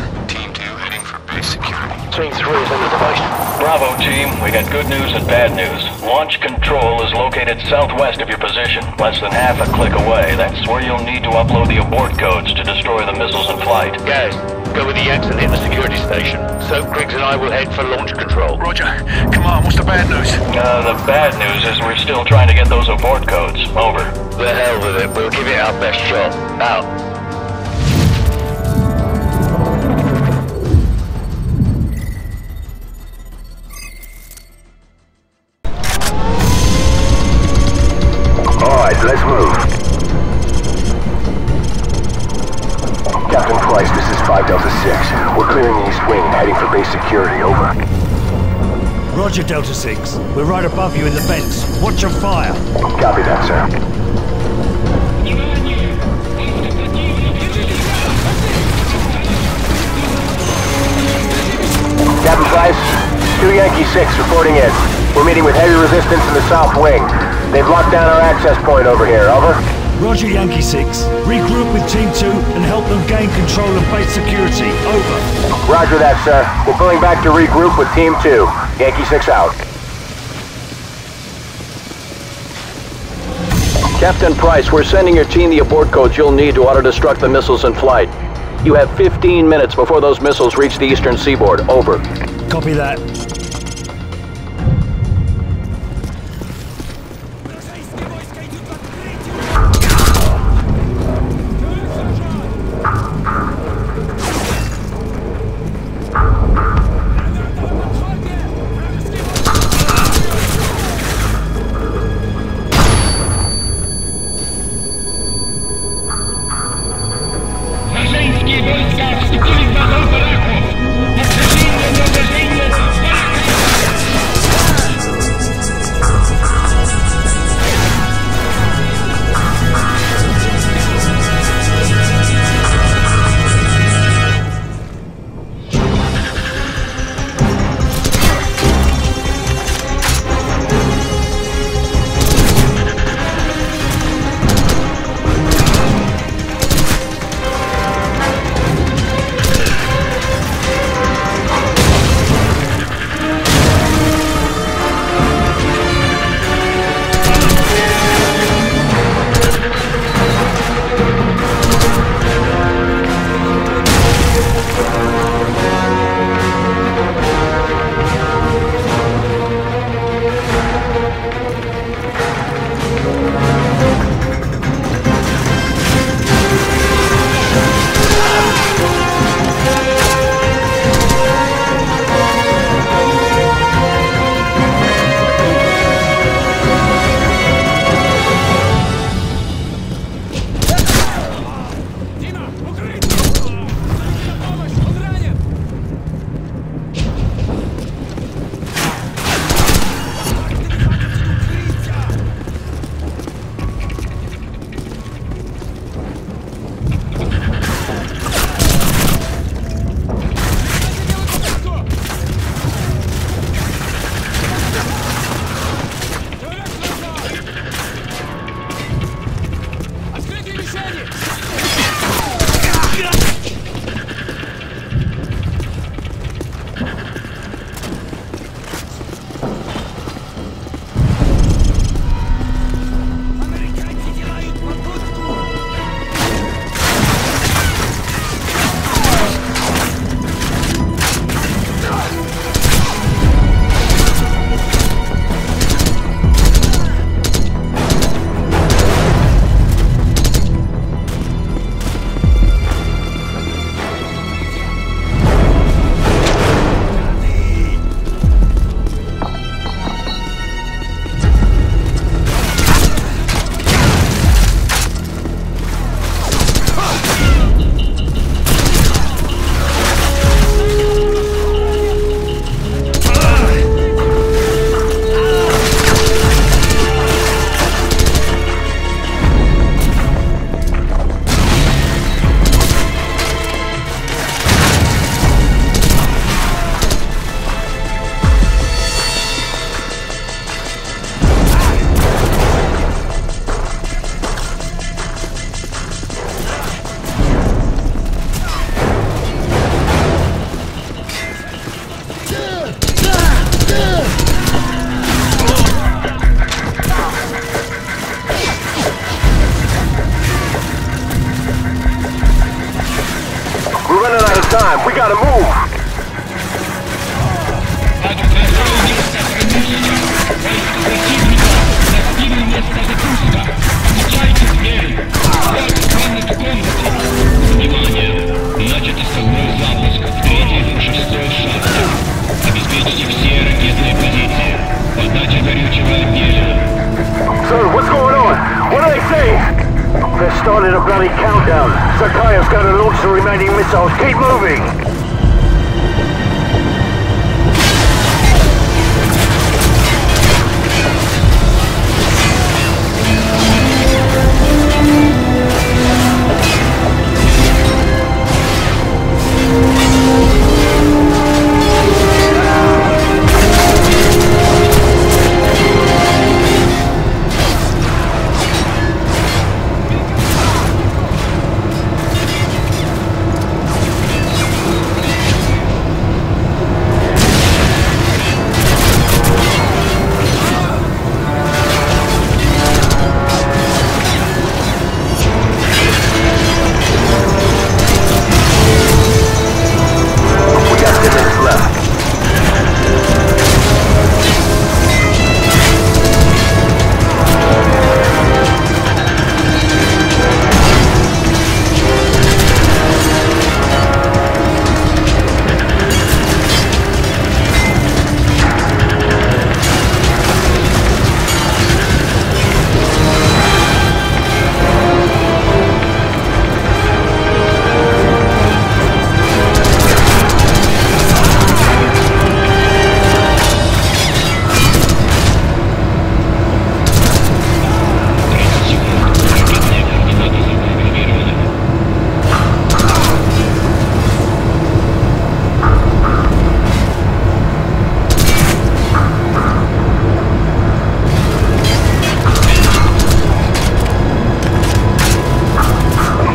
in. Team 2 heading for base security. Team 3 is in the device. Bravo, team. We got good news and bad news. Launch control is located southwest of your position, less than half a click away. That's where you'll need to upload the abort codes to destroy the missiles in flight. Guys, go with the exit hit the security station. So Griggs and I will head for launch control. Roger. Come on, what's the bad news? Uh, the bad news is we're still trying to get those abort codes. Over. The hell with it. We'll give it our best shot. Out. Roger, Delta 6. We're right above you in the vents. Watch your fire. Copy that, sir. Captain Price, 2 Yankee 6 reporting in. We're meeting with heavy resistance in the south wing. They've locked down our access point over here, over. Roger, Yankee 6. Regroup with Team 2 and help them gain control of base security. Over. Roger that, sir. We're pulling back to regroup with Team 2. Yankee 6 out. Captain Price, we're sending your team the abort codes you'll need to auto-destruct the missiles in flight. You have 15 minutes before those missiles reach the eastern seaboard. Over. Copy that. We gotta move. Внимание! Начат основной запуск третьей и шестой шахты. Обеспечьте все ракетные позиции. Подача горючего отдельно. Sir, what's going on? What are they saying? Starting a bloody countdown. Zakhaev's going to launch the remaining missiles. Keep moving.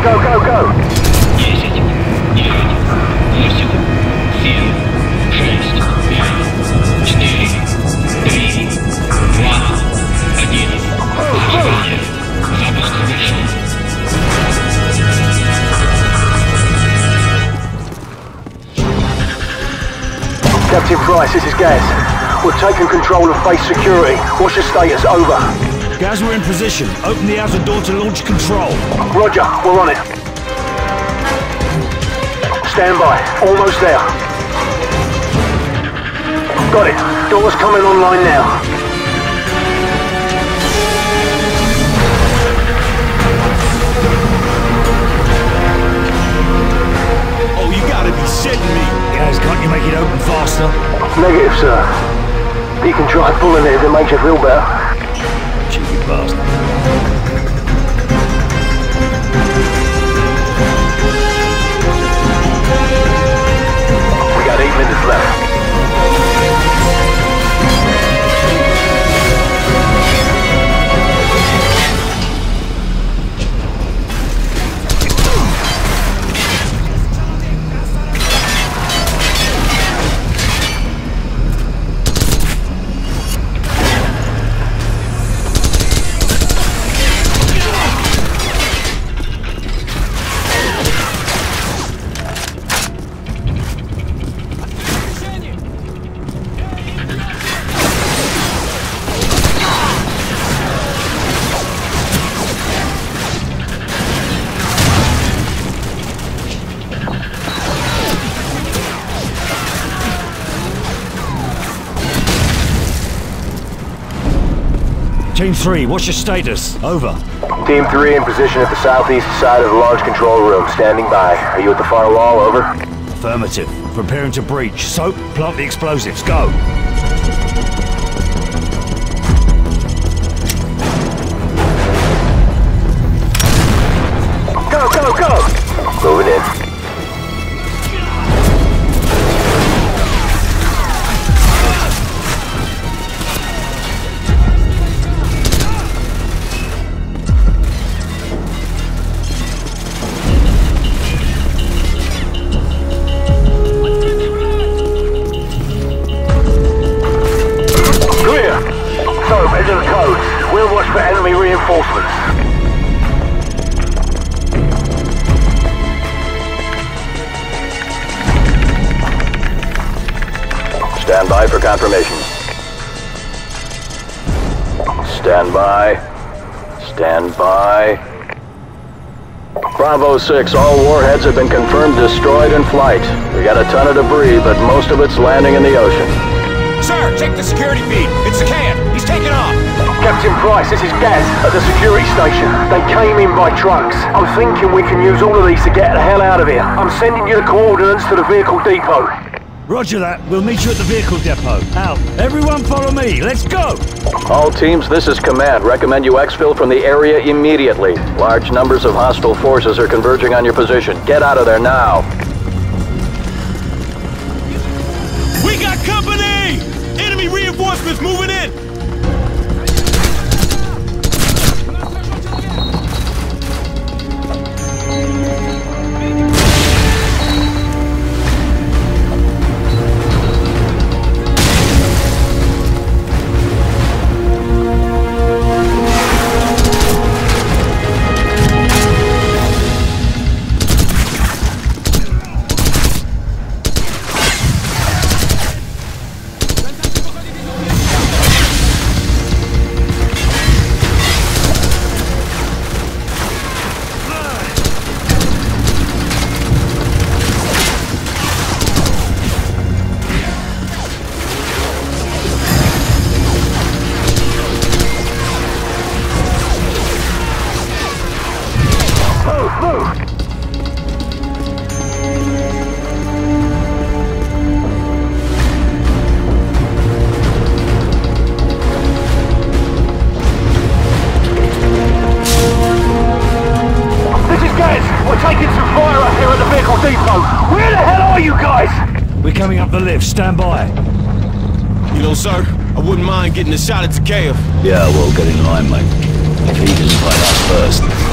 Go, go, go! 10, 9, 8, 7, 6, 5, 4, 3, 2, 1. Зажигание. Запуск завершен. Captain Price, this is Gaz. We've taken control of base security. What's your status? Over. Guys, we're in position. Open the outer door to launch control. Roger, we're on it. Stand by. Almost there. Got it. Door's coming online now. Oh, you gotta be shitting me. Guys, can't you make it open faster? Negative, sir. You can try pulling it if it makes you feel better. Cheeky Team 3, what's your status? Over. Team 3 in position at the southeast side of the large control room. Standing by. Are you at the far wall? Over. Affirmative. Preparing to breach. Soap, plant the explosives. Go. Go, confirmation. Stand by. Stand by. Bravo 6, all warheads have been confirmed destroyed in flight. We got a ton of debris, but most of it's landing in the ocean. Sir, check the security feed. It's the can. He's taking off. Captain Price, this is Gaz at the security station. They came in by trucks. I'm thinking we can use all of these to get the hell out of here. I'm sending you the coordinates to the vehicle depot. Roger that. We'll meet you at the vehicle depot. Out. Everyone follow me. Let's go. All teams, this is command. Recommend you exfil from the area immediately. Large numbers of hostile forces are converging on your position. Get out of there now. We got company! Enemy reinforcements moving in! Depot! Where the hell are you guys? We're coming up the lift. Stand by. You know, sir, I wouldn't mind getting a shot at Zakhaev. Yeah, well, get in line, mate. If he doesn't fight us first.